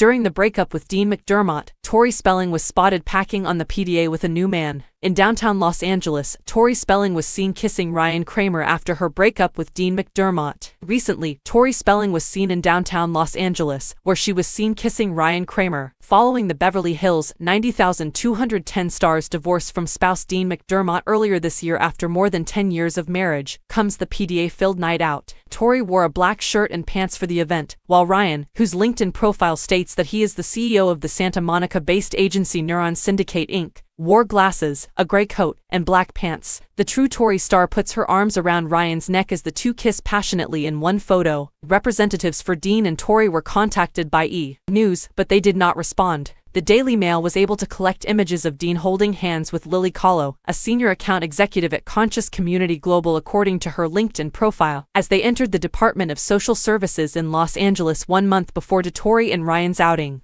During the breakup with Dean McDermott, Tori Spelling was spotted packing on the PDA with a new man. In downtown Los Angeles, Tori Spelling was seen kissing Ryan Cramer after her breakup with Dean McDermott. Recently, Tori Spelling was seen in downtown Los Angeles, where she was seen kissing Ryan Cramer. Following the Beverly Hills 90,210 stars divorce from spouse Dean McDermott earlier this year after more than 10 years of marriage, comes the PDA-filled night out. Tori wore a black shirt and pants for the event, while Ryan, whose LinkedIn profile states that he is the CEO of the Santa Monica-based agency Neuron Syndicate Inc., wore glasses, a gray coat, and black pants. The true Tori star puts her arms around Ryan's neck as the two kiss passionately in one photo. Representatives for Dean and Tori were contacted by E! News, but they did not respond. The Daily Mail was able to collect images of Dean holding hands with Lily Calo, a senior account executive at Conscious Community Global according to her LinkedIn profile, as they entered the Department of Social Services in Los Angeles one month before Tori and Ryan's outing.